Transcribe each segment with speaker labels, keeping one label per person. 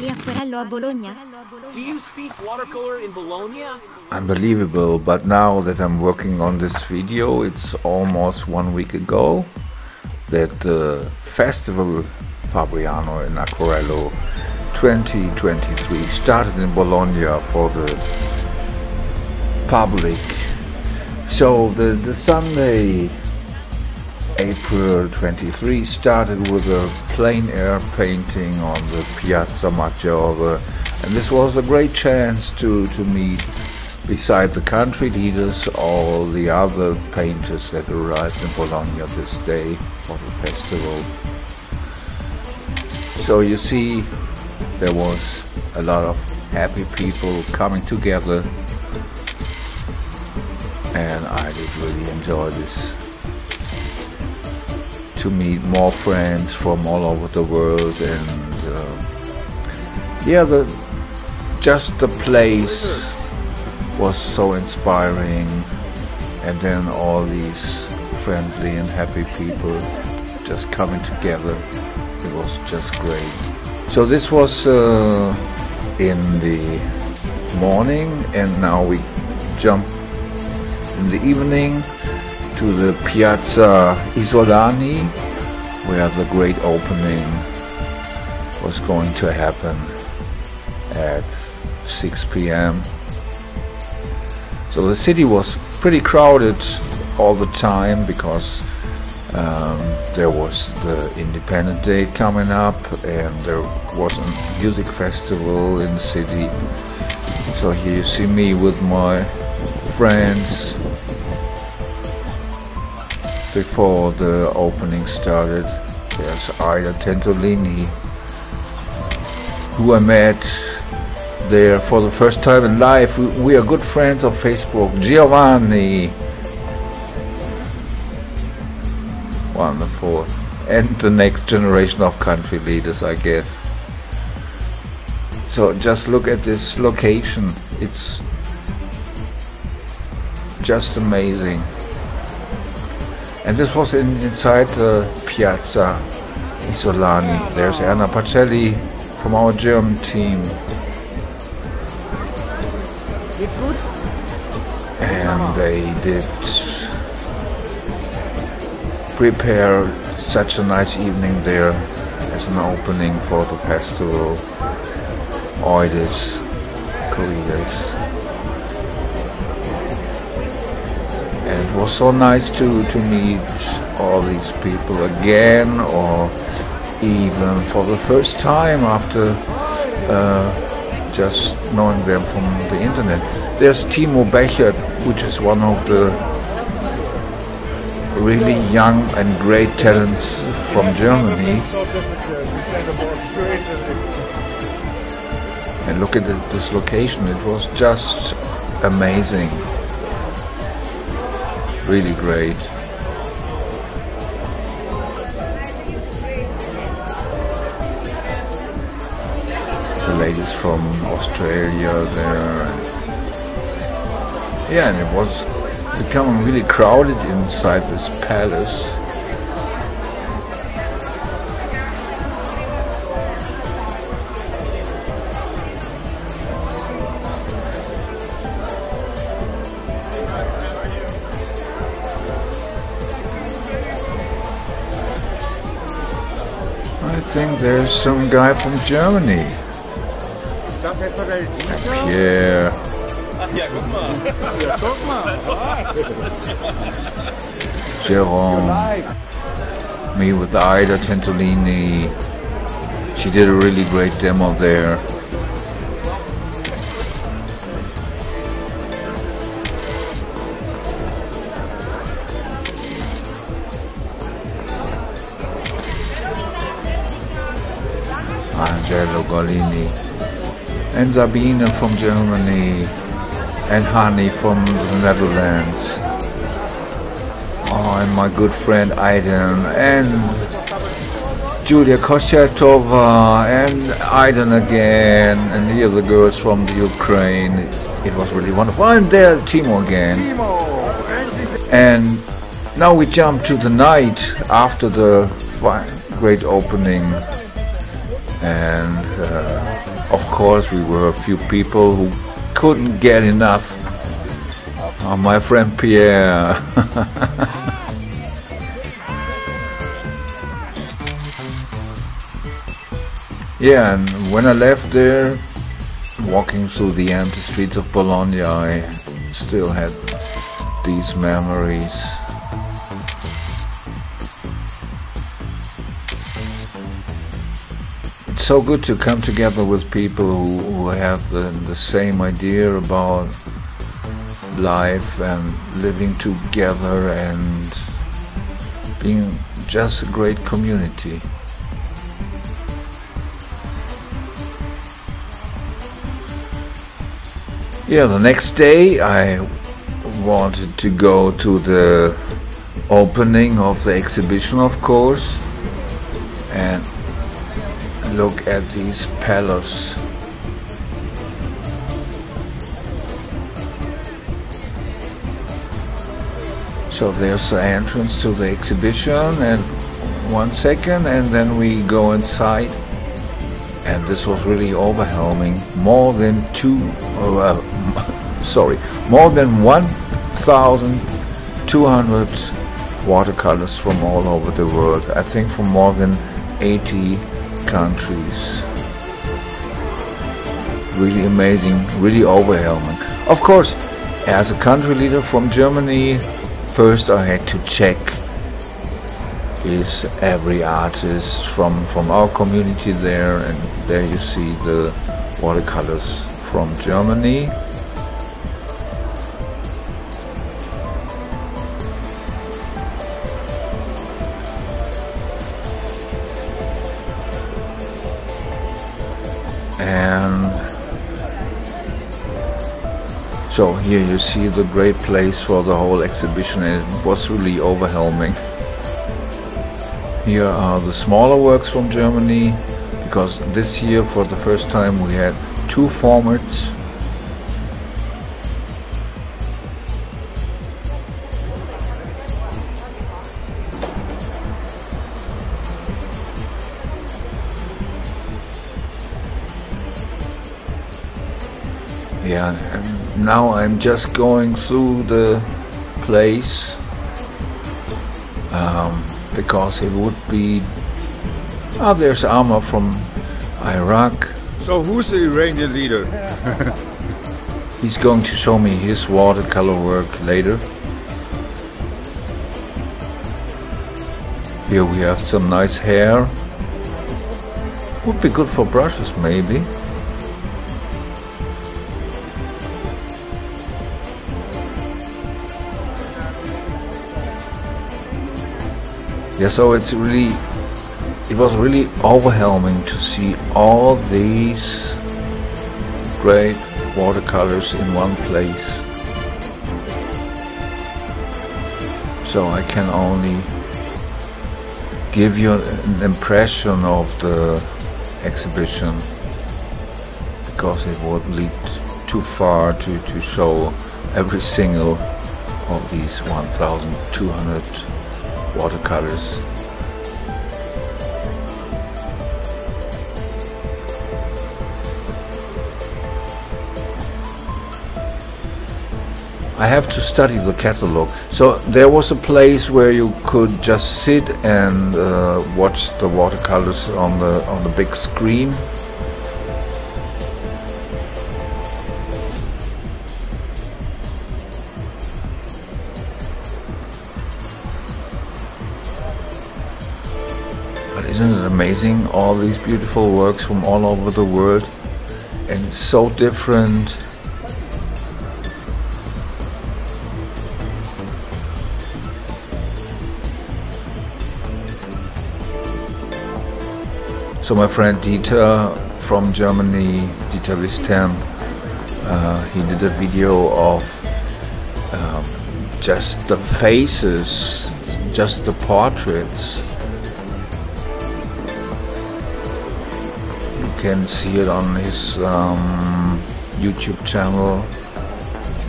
Speaker 1: Do you speak watercolor in Bologna?
Speaker 2: Unbelievable, but now that I'm working on this video, it's almost one week ago that the festival Fabriano in Acquarello 2023 started in Bologna for the public. So the, the Sunday April 23 started with a plein air painting on the Piazza Maggiore. And this was a great chance to, to meet beside the country leaders all the other painters that arrived in Bologna this day for the festival. So you see there was a lot of happy people coming together. And I did really enjoy this to meet more friends from all over the world and uh, yeah the just the place was so inspiring. And then all these friendly and happy people just coming together. It was just great. So this was uh, in the morning and now we jump in the evening to the Palazzo Isolani where the great opening was going to happen at 6 p.m. So the city was pretty crowded all the time because um, there was the Independent Day coming up and there was a music festival in the city. So here you see me with my friends before the opening started. There's Ida Tentolini, who I met there for the first time in life. We, are good friends on Facebook. Giovanni. Wonderful. And the next generation of country leaders, I guess. So just look at this location. It's just amazing and this was in, inside the Palazzo Isolani. There's Anna Pacelli from our German team.
Speaker 1: It's good.
Speaker 2: And they did prepare such a nice evening there as an opening for the festival. Eudes, Corridas. And it was so nice to to meet all these people again or even for the first time after uh, just knowing them from the internet. There's Timo Bechert which is one of the really young and great talents from Germany. And look at this location it was just amazing really great. The ladies from Australia there. Yeah, and it was becoming really crowded inside this palace. Think some guy from Germany.
Speaker 3: Ist das etwa der
Speaker 2: Pierre.
Speaker 3: Ja, guck mal.
Speaker 2: Jerome. Me with Ida Tentolini. She did a really great demo there. Angelo Golini and Sabine from Germany and Hani from the Netherlands. Oh, and my good friend Aiden and Julia Koshetova and Aiden again and the other girls from the Ukraine. It was really wonderful. And there Timo again. And now we jump to the night after the great opening and uh, of course we were a few people who couldn't get enough. Oh, my friend Pierre. yeah, and when I left there, walking through the empty streets of Bologna, I still had these memories. It's so good to come together with people who, who have the, the same idea about life and living together and being just a great community. Yeah, the next day I wanted to go to the opening of the exhibition, of course, look at these palace. So there's the entrance to the exhibition and one second and then we go inside and this was really overwhelming. More than two, uh, sorry, more than 1,200 watercolors from all over the world. I think from more than 80 countries. Really amazing, really overwhelming. Of course, as a country leader from Germany, first I had to check is every artist from from our community there and there you see the watercolors from Germany here you see the great place for the whole exhibition and it was really overwhelming. Here are the smaller works from Germany because this year for the first time we had two formats. Yeah now I'm just going through the place um, because it would be oh there's Amar from Iraq.
Speaker 3: So who's the Iranian leader?
Speaker 2: he's going to show me his watercolor work later. Here we have some nice hair. Would be good for brushes maybe yeah so it's really it was really overwhelming to see all these great watercolors in one place. So I can only give you an impression of the exhibition because it would lead too far to, to show every single of these 1200 watercolors. I have to study the catalog. So there was a place where you could just sit and uh, watch the watercolors on the on the big screen. Amazing? All these beautiful works from all over the world and so different. So my friend Dieter from Germany, Dieter Wistemp, uh, he did a video of um, just the faces, just the portraits. Can see it on his um, YouTube channel.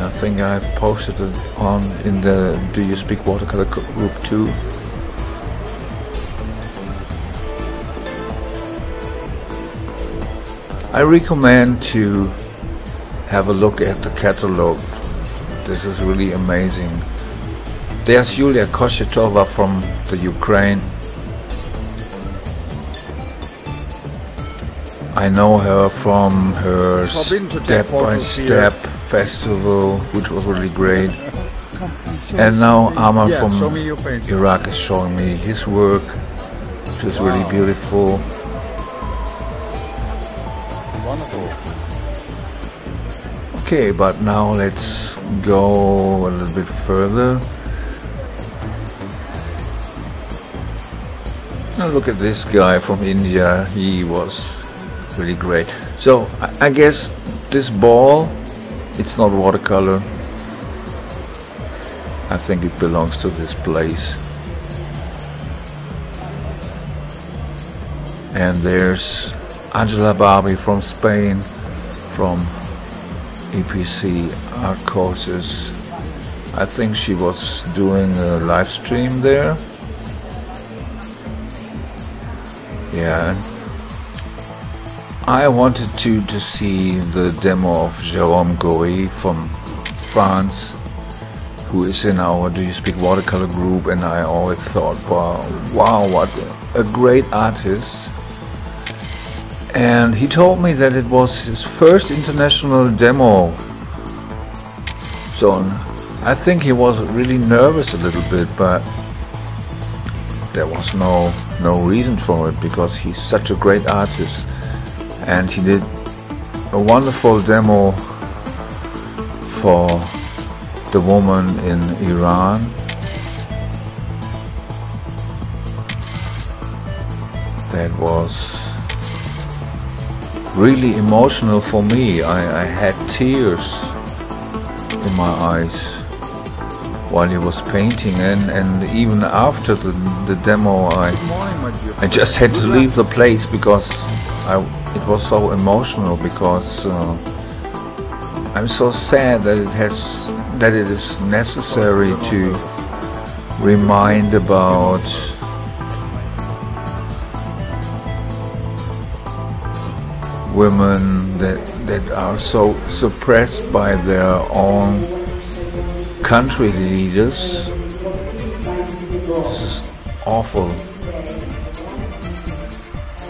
Speaker 2: I think I've posted it on in the Do You Speak Watercolor group too. I recommend to have a look at the catalog. This is really amazing. There's Yulia Koshetova from the Ukraine. I know her from her Step by Step festival, which was really great. And now Amar
Speaker 3: Yeah,
Speaker 2: from
Speaker 3: show me your painting.
Speaker 2: Iraq is showing me his work, which is really beautiful.
Speaker 3: Wonderful.
Speaker 2: Okay, but now let's go a little bit further. Now look at this guy from India. He was really great. So I, guess this ball, it's not watercolor. I think it belongs to this place. And there's Angela Barbie from Spain, from EPC art courses. I think she was doing a live stream there. Yeah. I wanted to, to see the demo of Jérôme Guerry from France, who is in our Do You Speak Watercolor group, and I always thought, wow, wow what a great artist. And he told me that it was his first international demo. So I think he was really nervous a little bit, but there was no no reason for it because he's such a great artist and he did a wonderful demo for the woman in Iran that was really emotional for me I, I had tears in my eyes while he was painting and, and even after the, the demo I. I just had to leave the place because I, it was so emotional because uh, I'm so sad that it has that it is necessary to remind about women that that are so suppressed by their own country leaders. This is awful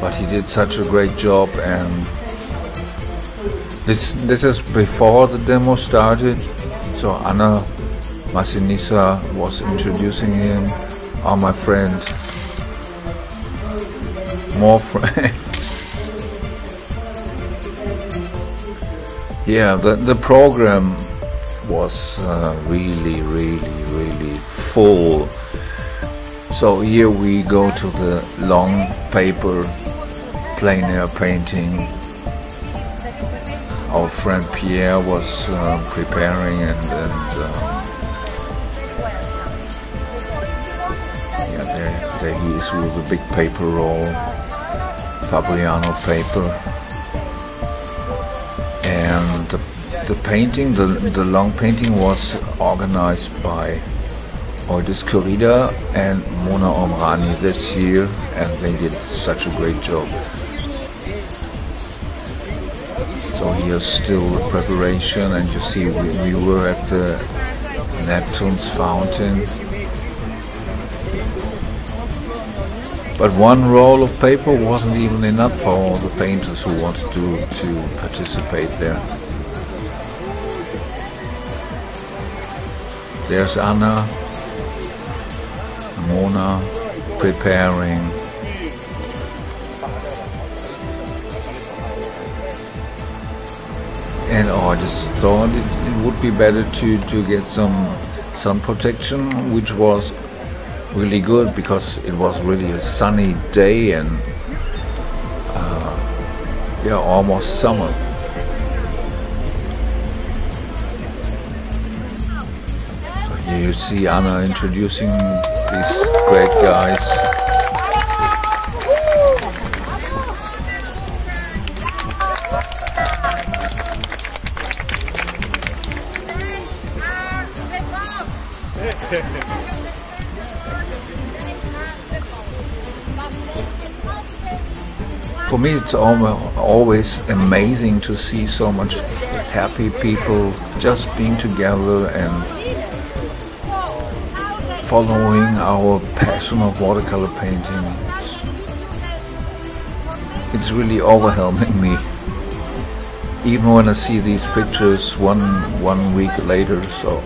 Speaker 2: but he did such a great job and this this is before the demo started. So Anna Masinisa was introducing him oh my friend more friends. Yeah the, the program was uh, really really really full. So here we go to the long paper air painting. Our friend Pierre was uh, preparing and, and um, yeah, there, there he is with a big paper roll, Fabriano paper, and the, the painting, the, the long painting was organized by Eudes Correia and Mona Omrani this year and they did such a great job. So here's still the preparation and you see we, we were at the Neptune's fountain. But one roll of paper wasn't even enough for all the painters who wanted to, to participate there. There's Anna, Mona preparing. And oh, I just thought it, it would be better to, to get some sun protection, which was really good because it was really a sunny day and uh, yeah, almost summer. So here you see Anna introducing these great guys. For me, it's always amazing to see so much happy people just being together and following our passion of watercolor painting. It's, it's really overwhelming me. Even when I see these pictures one one week later, so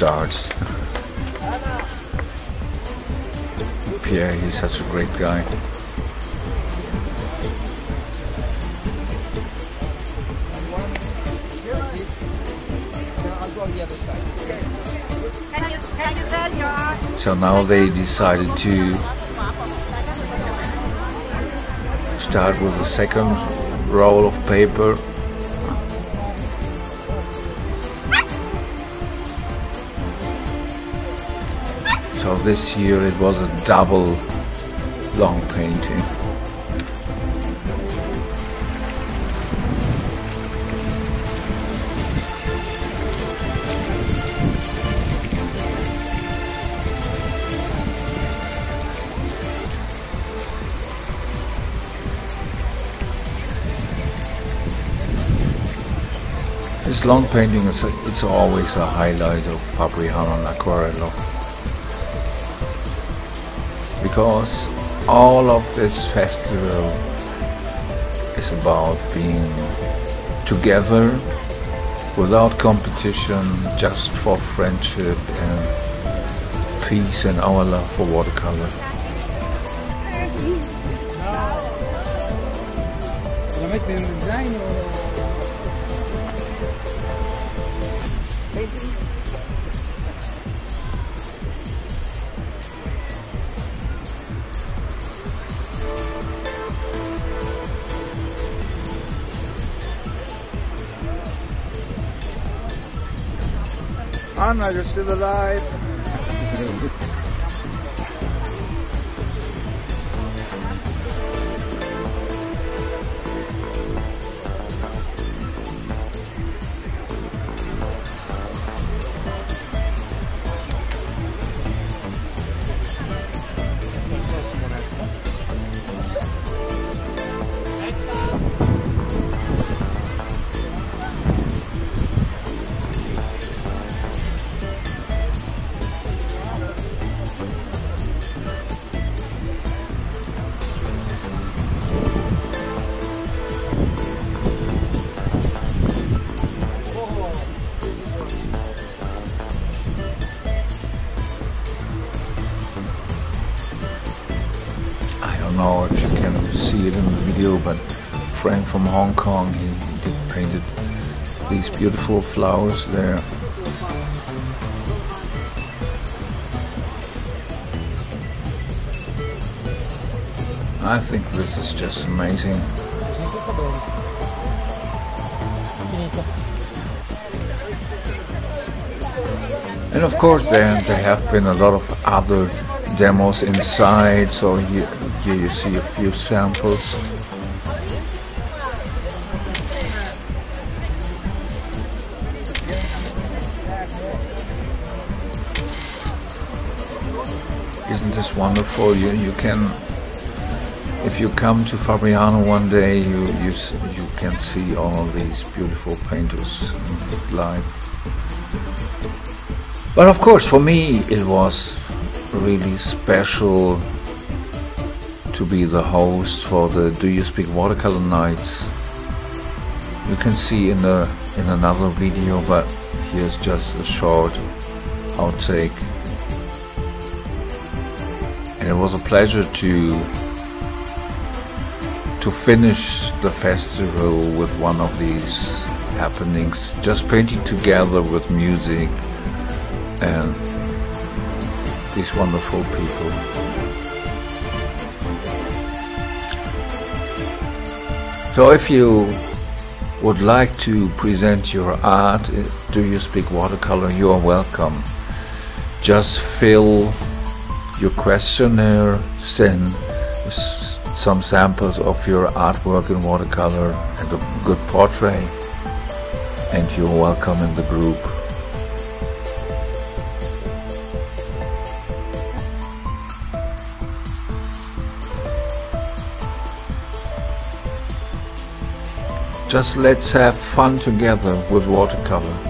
Speaker 2: starts. Pierre, he's such a great guy. So now they decided to start with the second roll of paper So this year it was a double long painting. This long painting is a, it's always a highlight of Fabriano Acquarello because all of this festival is about being together without competition just for friendship and peace and our love for watercolor.
Speaker 4: Anna, you're still alive.
Speaker 2: From Hong Kong, he did painted these beautiful flowers there. I think this is just amazing. And of course there, there have been a lot of other demos inside, so here, here you see a few samples. Isn't wonderful. You you can if you come to Fabriano one day, you you you can see all these beautiful painters live. But of course, for me, it was really special to be the host for the Do You Speak Watercolor Nights. You can see in the in another video, but here's just a short outtake. And it was a pleasure to to finish the festival with one of these happenings, just painting together with music and these wonderful people. So if you would like to present your art, eh, do you speak watercolor, you are welcome. Just fill your questionnaire, send some samples of your artwork in watercolor and a good portrait and you're welcome in the group. Just let's have fun together with watercolor.